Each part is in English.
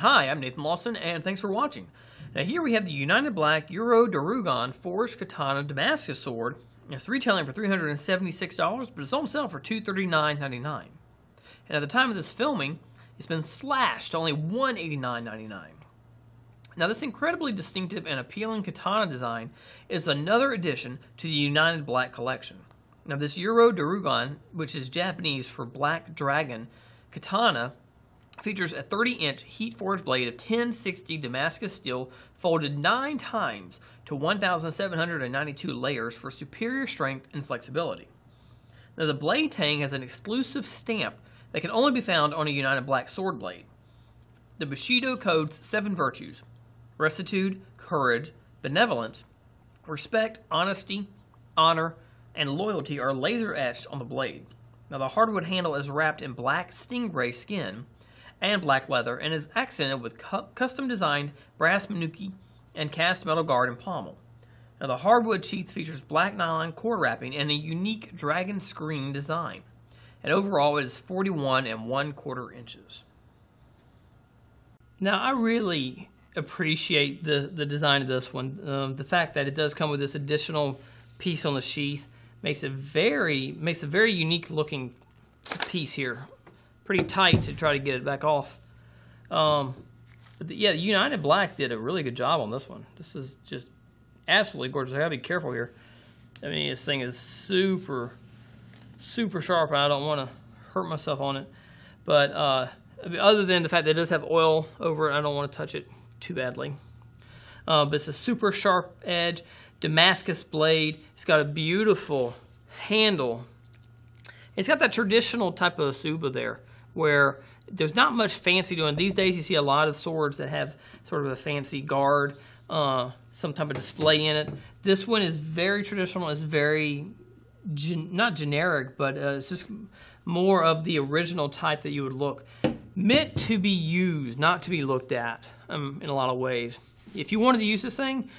Hi, I'm Nathan Lawson, and thanks for watching. Now here we have the United Black Yoru Doragon Forged Katana Damascus Sword. It's retailing for $376, but it's on sale for $239.99. And at the time of this filming, it's been slashed to only $189.99. Now this incredibly distinctive and appealing katana design is another addition to the United Black collection. Now this Yoru Doragon, which is Japanese for Black Dragon katana, features a 30-inch heat-forged blade of 1060 Damascus steel folded nine times to 1,792 layers for superior strength and flexibility. Now the blade tang has an exclusive stamp that can only be found on a United Black sword blade. The Bushido Code's seven virtues, rectitude, courage, benevolence, respect, honesty, honor, and loyalty are laser etched on the blade. Now the hardwood handle is wrapped in black stingray skin and black leather and is accented with cu custom designed brass menuki and cast metal guard and pommel. Now the hardwood sheath features black nylon cord wrapping and a unique dragon screen design. And overall it is 41 and 1 quarter inches. Now I really appreciate the, the design of this one. Um, the fact that it does come with this additional piece on the sheath makes it very makes a very unique looking piece here pretty tight to try to get it back off. Um, but the, yeah, United Black did a really good job on this one. This is just absolutely gorgeous. I gotta be careful here. I mean, this thing is super, super sharp. and I don't want to hurt myself on it. But uh, other than the fact that it does have oil over it, I don't want to touch it too badly. Uh, but it's a super sharp edge, Damascus blade. It's got a beautiful handle. It's got that traditional type of Tsuba there where there's not much fancy doing. These days you see a lot of swords that have sort of a fancy guard, uh, some type of display in it. This one is very traditional. It's very, gen not generic, but uh, it's just more of the original type that you would look. Meant to be used, not to be looked at um, in a lot of ways. If you wanted to use this thing,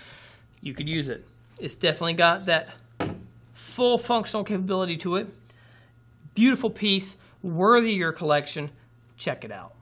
you could use it. It's definitely got that full functional capability to it. Beautiful piece worthy your collection, check it out.